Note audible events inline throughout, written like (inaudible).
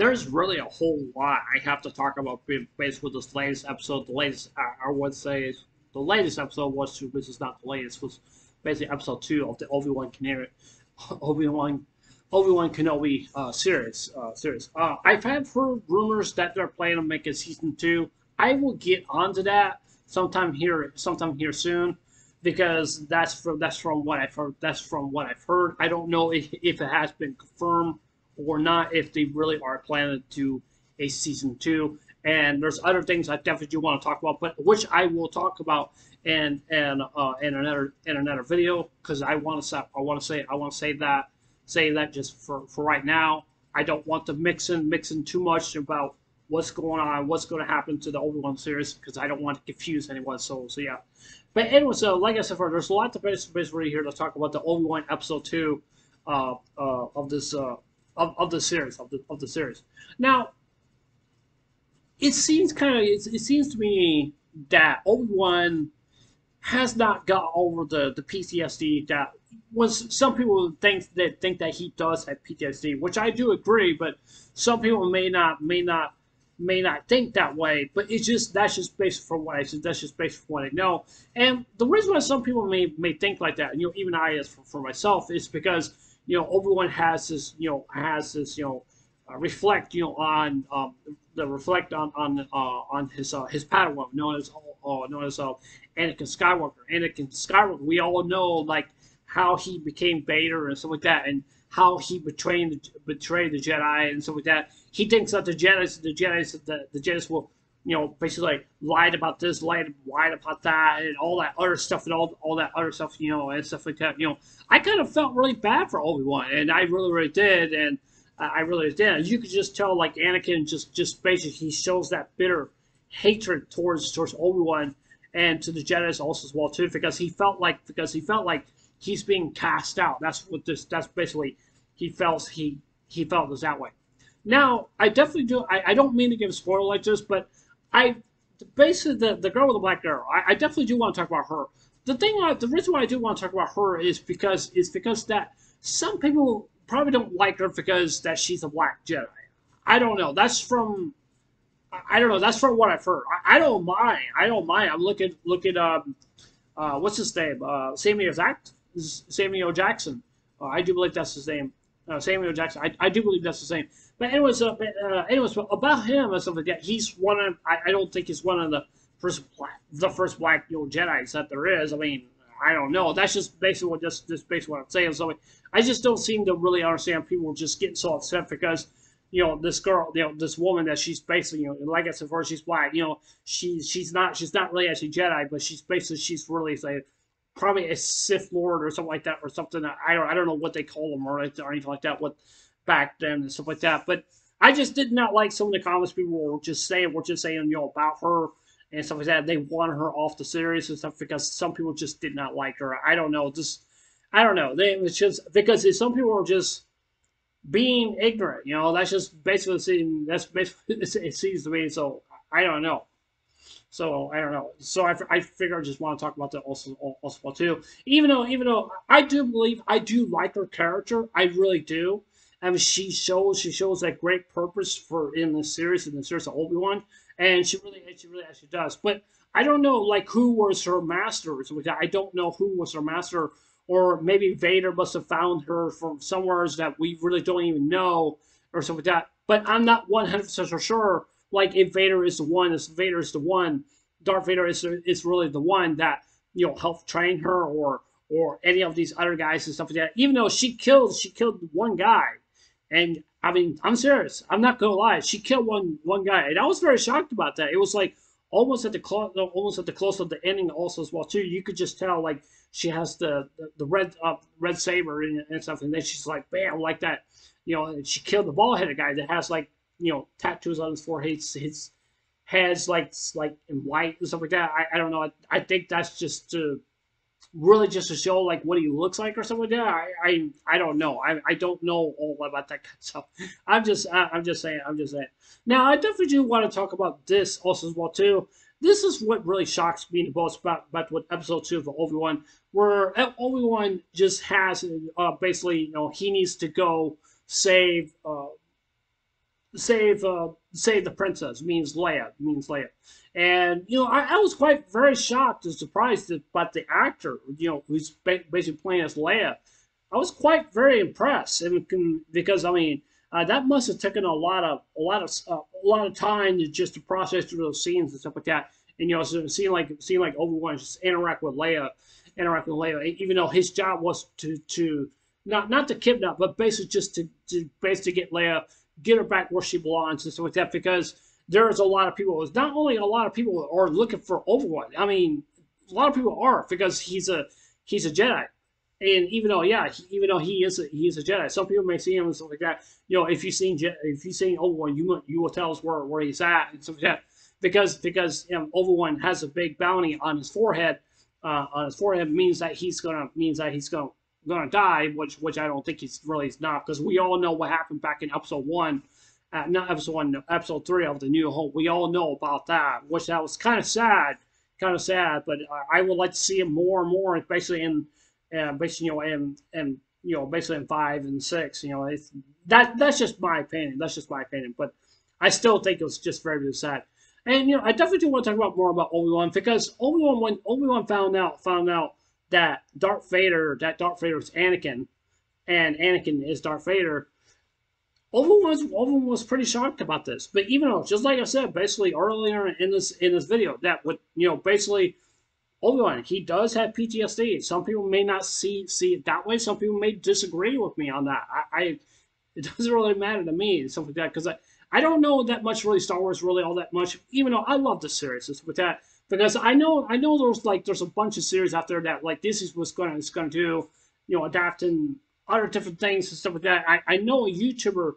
there's really a whole lot I have to talk about based with this latest episode. The latest, I would say, the latest episode was two, which is not the latest, was basically episode two of the Obi Wan Kenobi, (laughs) Obi Wan, Obi Wan Kenobi uh, series. Uh, series. Uh, I've heard rumors that they're planning on making season two. I will get onto that sometime here, sometime here soon, because that's from that's from what I've heard. That's from what I've heard. I don't know if, if it has been confirmed or not. If they really are planning to a season two. And there's other things I definitely do want to talk about, but which I will talk about in and uh, in another in another video because I want to I want to say I want to say that say that just for for right now. I don't want to mix in mix in too much about what's going on, what's going to happen to the Obi Wan series because I don't want to confuse anyone. So so yeah. But anyway, so like I said, there's a lot to basically here to talk about the Obi Wan episode two uh, uh, of this uh, of, of the series of the of the series. Now, it seems kind of it, it seems to me that Obi Wan has not got over the, the PTSD that was some people think that think that he does have PTSD, which I do agree, but some people may not may not may not think that way. But it's just that's just based from what I said. That's just based from what I know. And the reason why some people may may think like that, you know, even I as for, for myself, is because you know everyone has this you know has this you know uh, reflect you know on um, the reflect on on uh, on his uh, his Padawan known as uh, known as uh, Anakin Skywalker. Anakin Skywalker. We all know like how he became Vader and stuff like that, and how he betrayed the, betrayed the Jedi and stuff like that. He thinks that the Jedi, the Jedi, the, the Jedi will, you know, basically like, lied about this, lied, lied about that, and all that other stuff, and all all that other stuff, you know, and stuff like that. You know, I kind of felt really bad for Obi Wan, and I really, really did, and I really did. You could just tell, like Anakin, just just basically he shows that bitter hatred towards towards Obi Wan and to the Jedi also as well too, because he felt like because he felt like he's being cast out. That's what this. That's basically he felt he he felt was that way. Now I definitely do. I, I don't mean to give a spoiler like this, but I basically the the girl with the black arrow. I, I definitely do want to talk about her. The thing, I, the reason why I do want to talk about her is because is because that some people probably don't like her because that she's a black Jedi. I don't know. That's from I don't know. That's from what I've heard. I, I don't mind. I don't mind. I'm looking look at um, uh, what's his name? Uh, Samuel Jackson. Samuel Jackson. Uh, I do believe that's his name. Uh, Samuel Jackson. I, I do believe that's the same. But anyways, uh, uh, anyways, about him and stuff like that. He's one of. I, I don't think he's one of the first black, the first black you know, Jedi's that there is. I mean, I don't know. That's just basically what just just basically what I'm saying. So I just don't seem to really understand people just getting so upset because you know, this girl, you know, this woman that she's basically, you know, like I said before, she's black. You know, she's she's not she's not really actually Jedi, but she's basically she's really like probably a Sith Lord or something like that, or something. I don't I don't know what they call them or, or anything like that. What back then and stuff like that. But I just did not like some of the comments people were just saying, were just saying, you know, about her and stuff like that. They wanted her off the series and stuff because some people just did not like her. I don't know, just I don't know. They it was just because some people were just being ignorant. You know, that's just basically that's basically (laughs) it seems to me. So I don't know. So I don't know. So I, I figure I just want to talk about that also also too. Even though even though I do believe I do like her character, I really do. I mean, she shows she shows that great purpose for in the series in the series of Obi Wan, and she really she really actually does. But I don't know like who was her master. I don't know who was her master or maybe Vader must have found her from somewhere that we really don't even know, or something like that. But I'm not 100% sure. Like if Vader is the one, if Vader is the one, Darth Vader is is really the one that you know helped train her, or or any of these other guys and stuff like that. Even though she killed, she killed one guy, and I mean, I'm serious. I'm not gonna lie. She killed one one guy, and I was very shocked about that. It was like almost at the close, almost at the close of the ending, also as well too. You could just tell like she has the the, the red uh, red saber and, and stuff, and then she's like, bam, like that, you know. She killed the bald headed guy that has like you know tattoos on his forehead, his, his head's like like in white and stuff like that. I, I don't know. I, I think that's just to really just to show like what he looks like or something like that. I I, I don't know. I, I don't know all about that kind of stuff. I'm just I, I'm just saying. I'm just saying. Now I definitely do want to talk about this also as well too this is what really shocks me the most about, about what episode two of Obi Wan, where Obi Wan just has uh, basically, you know, he needs to go save uh, save uh, save the princess means Leia means Leia, and you know I, I was quite very shocked and surprised about the actor you know who's basically playing as Leia. I was quite very impressed and because I mean uh, that must have taken a lot of a lot of uh, a lot of time to just to process through those scenes and stuff like that. And you know, so seeing like seeing like Obi Wan just interact with Leia, interact with Leia, even though his job was to to not not to kidnap, but basically just to, to basically get Leia, get her back where she belongs and stuff like that. Because there's a lot of people. It's not only a lot of people are looking for Wan. I mean, a lot of people are because he's a he's a Jedi. And even though, yeah, he, even though he is a, he is a Jedi, some people may see him and stuff like that. You know, if you've seen if you've seen Wan, you you will tell us where, where he's at and stuff like that. Because because you know, Wan has a big bounty on his forehead. Uh, on his forehead means that he's gonna means that he's gonna gonna die, which which I don't think he's really is not, because we all know what happened back in episode one, uh, not episode one, no, episode three of the New Hope. We all know about that, which that was kind of sad, kind of sad. But I, would like to see him more and more, basically in and basically, you know, and and you know, basically in five and six, you know, it's, that that's just my opinion. That's just my opinion. But I still think it was just very, very sad. And you know, I definitely do want to talk about more about Obi Wan because Obi Wan when Obi Wan found out found out that Darth Vader that Darth Vader is Anakin, and Anakin is Darth Vader. Wan was, was pretty shocked about this. But even though, just like I said, basically earlier in this in this video, that would you know basically oh, Hold on, he does have PTSD. Some people may not see see it that way. Some people may disagree with me on that. I, I it (laughs) doesn't really matter to me and stuff like that because I, I don't know that much really Star Wars really all that much. Even though I love the series and stuff like that because I know I know there's like there's a bunch of series out there that like this is what's going to it's to do, you know, adapting other different things and stuff like that. I, I know a YouTuber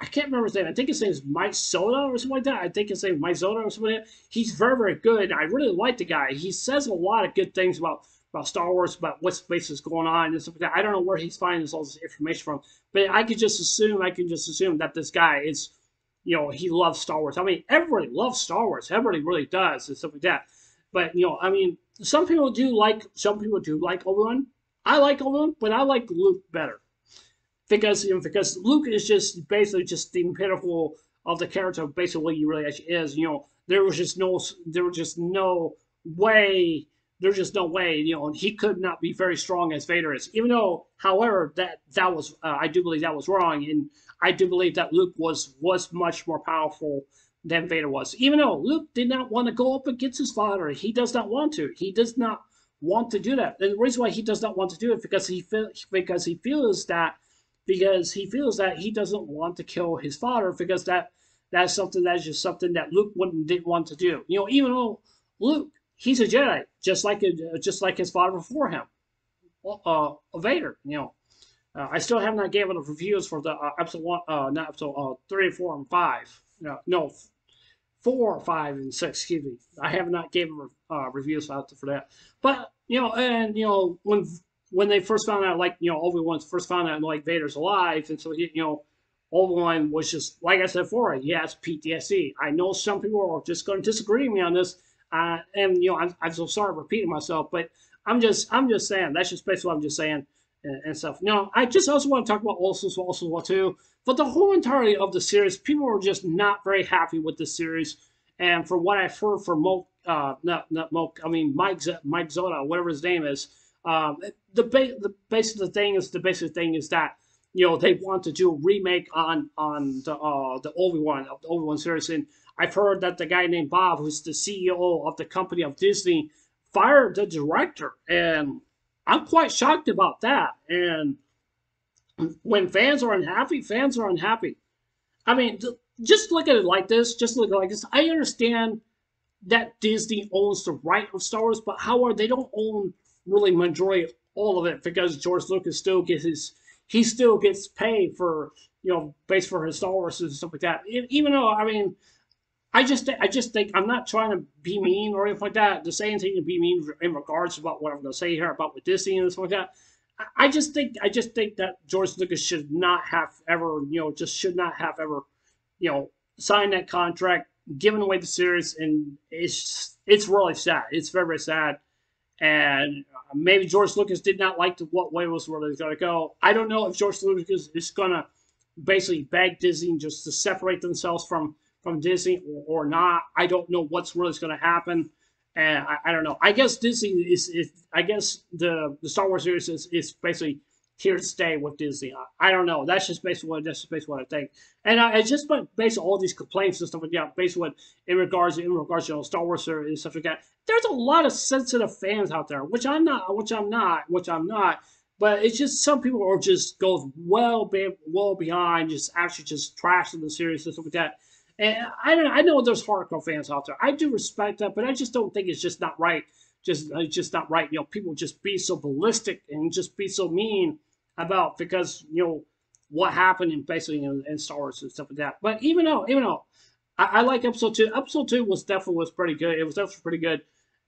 I can't remember his name. I think his name is Mike Soda or something like that. I think his name is Mike Soda or something like. He's very, very good. I really like the guy. He says a lot of good things about, about Star Wars, about what's basically going on and stuff like that. I don't know where he's finding all this information from, but I could just assume, I can just assume that this guy is, you know, he loves Star Wars. I mean, everybody loves Star Wars. Everybody really does and stuff like that. But, you know, I mean, some people do like, some people do like Obi-Wan. I like Obi-Wan, but I like Luke better because you know, because Luke is just basically just the pinnacle of the character basically what he really actually is. You know, there was just no there was just no way there's just no way you know he could not be very strong as Vader is. Even though, however, that that was uh, I do believe that was wrong, and I do believe that Luke was was much more powerful than Vader was. Even though Luke did not want to go up against his father, he does not want to. He does not want to do that. And the reason why he does not want to do it because he feel, because he feels that because he feels that he doesn't want to kill his father because that that's something that's just something that Luke wouldn't didn't want to do. You know, even though Luke he's a Jedi just like a, just like his father before him, uh, Vader. You know, uh, I still have not given the reviews for the uh, episode one, uh, not episode uh, three, four, and five. No, no, four, five, and six. Excuse me. I have not given uh, reviews out for that. But you know, and you know when when they first found out, like, you know, Obi-Wan first found out, like, Vader's alive, and so, he, you know, Obi-Wan was just, like I said before, he has PTSD. I know some people are just going to disagree with me on this, uh, and, you know, I'm, I'm so sorry repeating myself, but I'm just, I'm just saying, that's just basically what I'm just saying and, and stuff. Now, I just also want to talk about also, also, well, too, but the whole entirety of the series, people are just not very happy with the series, and from what I've heard from Mo, uh, not, not Mo, I mean, Mike, Mike Zoda, whatever his name is, um, the ba- the basic the thing is the basic thing is that you know they want to do a remake on on the uh, the Obi Wan the Obi Wan series, and I've heard that the guy named Bob, who's the CEO of the company of Disney, fired the director, and I'm quite shocked about that. And when fans are unhappy, fans are unhappy. I mean, just look at it like this. Just look at it like this. I understand that Disney owns the right of Star Wars, but however, they don't own really majority all of it because George Lucas still gets his he still gets paid for you know based for his Star Wars and stuff like that. Even though I mean, I just I just think I'm not trying to be mean or anything like that. To say anything to be mean in regards about what I'm going to say here about with Disney and stuff like that. I just think I just think that George Lucas should not have ever you know just should not have ever you know signed that contract, given away the series, and it's it's really sad. It's very very sad and uh, maybe George Lucas did not like the, what way was was going to go. I don't know if George Lucas is going to basically beg Disney just to separate themselves from from Disney or, or not. I don't know what's really going to happen. And I, I, don't know. I guess Disney is, is I guess the the Star Wars series is, is basically here to stay with Disney. I, I don't know. That's just basically what that's just basically what I think. And I, I just based on all these complaints and stuff like that, based on in regards in regards to you know, Star Wars series and stuff like that. There's a lot of sensitive fans out there, which I'm not, which I'm not, which I'm not. But it's just some people are just goes well, be, well behind, just actually just trashing the series and stuff like that. And I I know there's hardcore fans out there. I do respect that, but I just don't think it's just not right. Just it's just not right. You know, people just be so ballistic and just be so mean about because you know what happened in basically in, in Star Wars and stuff like that. But even though even though I, I like episode two, episode two was definitely was pretty good. It was definitely pretty good.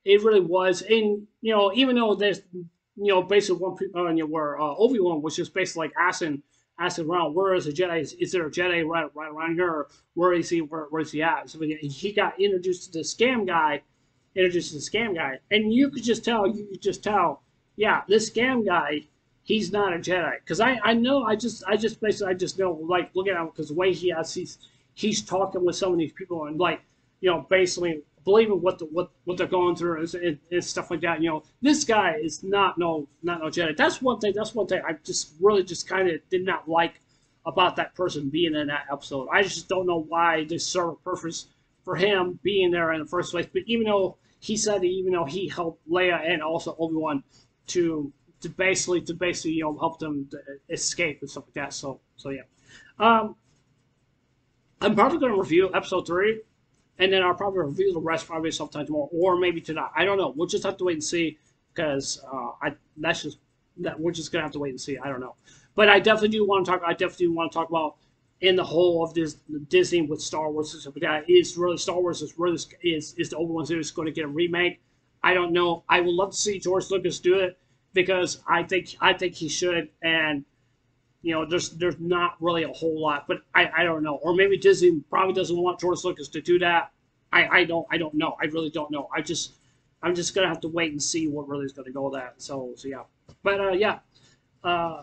It really was. And you know, even though there's you know basically one uh, you know, where uh, Obi Wan was just basically like asking asking around where is the Jedi? Is, is there a Jedi right right around here? Where is he? Where, where is he at? So he got introduced to the scam guy, introduced to the scam guy, and you could just tell. You could just tell. Yeah, this scam guy he's not a Jedi. Because I, I know, I just, I just basically, I just know, like, looking at him, because the way he has, he's, he's talking with some of these people and, like, you know, basically believing what the, what, what they're going through and, and, and, stuff like that. You know, this guy is not no, not no Jedi. That's one thing, that's one thing I just really just kind of did not like about that person being in that episode. I just don't know why they serve a purpose for him being there in the first place. But even though he said, that even though he helped Leia and also Obi Wan to to basically to basically you know help them escape and stuff like that. So so yeah, um, I'm probably going to review episode three, and then I'll probably review the rest probably sometime tomorrow or maybe tonight. I don't know. We'll just have to wait and see because uh, I that's just that we're just gonna have to wait and see. I don't know, but I definitely do want to talk. I definitely want to talk about in the whole of this Disney with Star Wars and stuff that. Is really Star Wars is really is is the Obi Wan series going to get a remake? I don't know. I would love to see George Lucas do it because I think I think he should, and you know, there's there's not really a whole lot, but I, I don't know, or maybe Disney probably doesn't want George Lucas to do that. I, I don't I don't know. I really don't know. I just I'm just gonna have to wait and see what really is gonna go that. So so yeah, but uh, yeah, uh,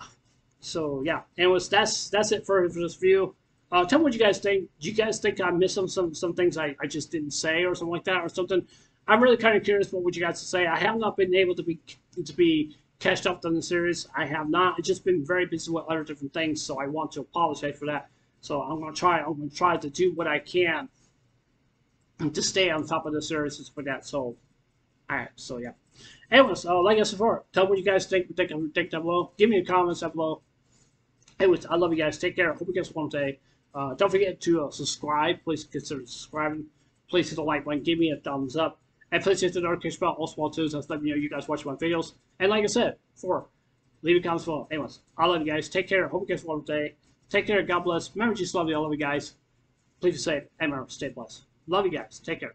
so yeah. Anyways, that's that's it for, for this view. Uh, tell me what you guys think. Do you guys think I missed some some, some things I, I just didn't say or something like that or something? I'm really kind of curious what would you guys say. I have not been able to be to be catched up on the series. I have not. It's just been very busy with other different things, so I want to apologize for that. So I'm gonna try. I'm gonna try to do what I can to stay on top of the series for that. So, alright. So yeah. Anyways, uh, like I said before, tell me what you guys think. Think, think down below. Give me a comments down below. Anyways, I love you guys. Take care. Hope you guys one day. Uh, don't forget to uh, subscribe. Please consider subscribing. Please hit the like button. Give me a thumbs up. And please hit the notification bell also too, so let me know you guys watch my videos. And like I said, four, leave a comment below. Anyways, I love you guys. Take care. Hope you guys have a wonderful day. Take care. God bless. Remember, just love you. I love you guys. Please be safe. And remember, stay blessed. Love you guys. Take care.